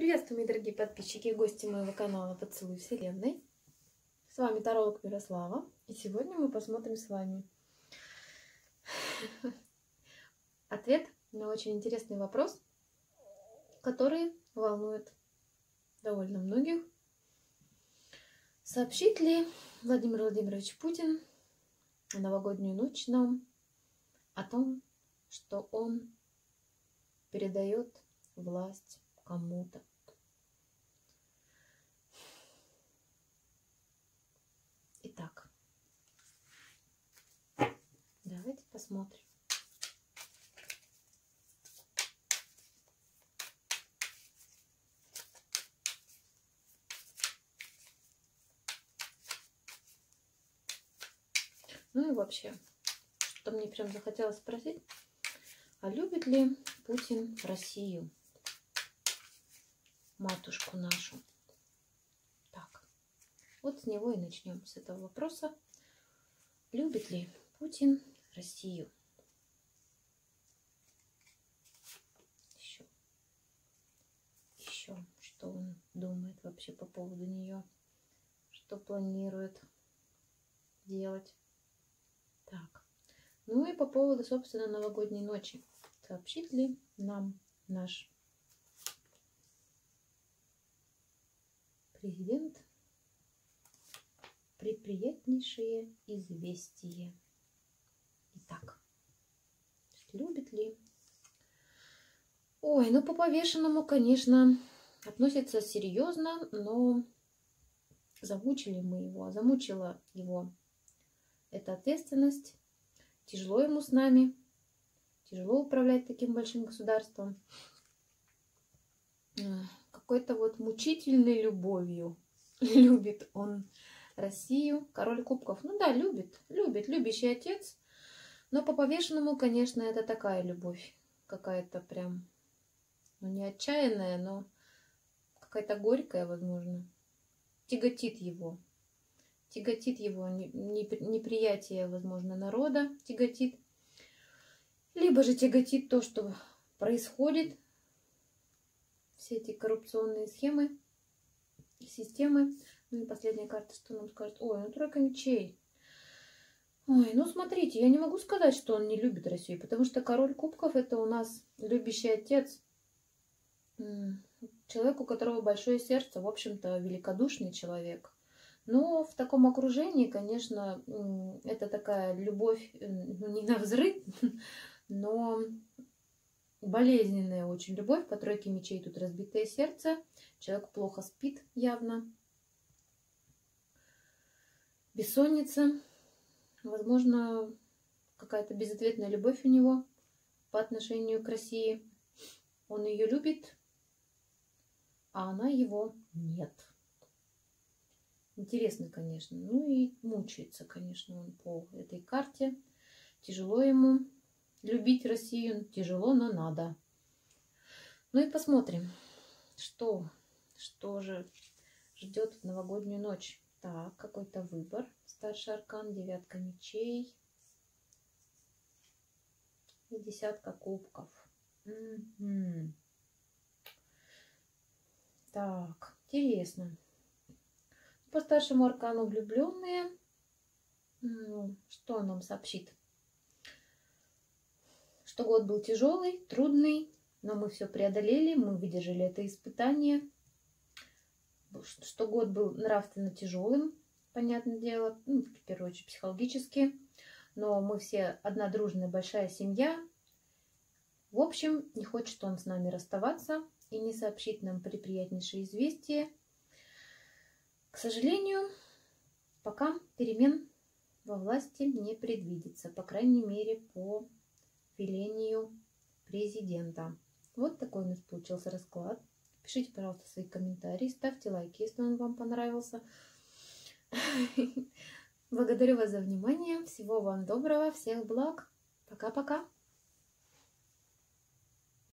Приветствую, мои дорогие подписчики и гости моего канала Поцелуй Вселенной. С вами Таролог Мирослава. И сегодня мы посмотрим с вами ответ на очень интересный вопрос, который волнует довольно многих. Сообщит ли Владимир Владимирович Путин в новогоднюю ночь нам о том, что он передает власть кому-то. Итак, давайте посмотрим. Ну и вообще, что мне прям захотелось спросить, а любит ли Путин Россию? Матушку нашу. Так, вот с него и начнем, с этого вопроса. Любит ли Путин Россию? Еще, еще, что он думает вообще по поводу нее, что планирует делать. Так, ну и по поводу, собственно, новогодней ночи. Сообщит ли нам наш президент предприятнейшее известие. Итак, любит ли? Ой, ну по повешенному, конечно, относится серьезно, но замучили мы его, замучила его эта ответственность. Тяжело ему с нами, тяжело управлять таким большим государством какой-то вот мучительной любовью любит он Россию. Король кубков, ну да, любит, любит, любящий отец. Но по повешенному, конечно, это такая любовь. Какая-то прям, ну не отчаянная, но какая-то горькая, возможно. Тяготит его. Тяготит его неприятие, возможно, народа, тяготит. Либо же тяготит то, что происходит все эти коррупционные схемы, системы. Ну и последняя карта, что нам скажет? Ой, ну тройка мечей. Ой, ну смотрите, я не могу сказать, что он не любит Россию, потому что король кубков это у нас любящий отец. Человек, у которого большое сердце, в общем-то, великодушный человек. Но в таком окружении, конечно, это такая любовь, не на взрыв, но болезненная очень любовь. По тройке мечей тут разбитое сердце. Человек плохо спит явно. Бессонница. Возможно, какая-то безответная любовь у него по отношению к России. Он ее любит, а она его нет. Интересно, конечно. Ну и мучается, конечно, он по этой карте. Тяжело ему. Любить Россию тяжело, но надо. Ну и посмотрим, что, что же ждет в новогоднюю ночь. Так, какой-то выбор. Старший аркан, девятка мечей и десятка кубков. Угу. Так, интересно. По старшему аркану влюбленные. Ну, что нам сообщит? Что год был тяжелый, трудный, но мы все преодолели, мы выдержали это испытание, что год был нравственно тяжелым, понятное дело, ну, в первую очередь психологически, но мы все одна дружная большая семья. В общем, не хочет он с нами расставаться и не сообщить нам приприятнейшее известие. К сожалению, пока перемен во власти не предвидится, по крайней мере, по велению президента. Вот такой у нас получился расклад. Пишите, пожалуйста, свои комментарии, ставьте лайки, если он вам понравился. Благодарю вас за внимание. Всего вам доброго, всех благ. Пока-пока.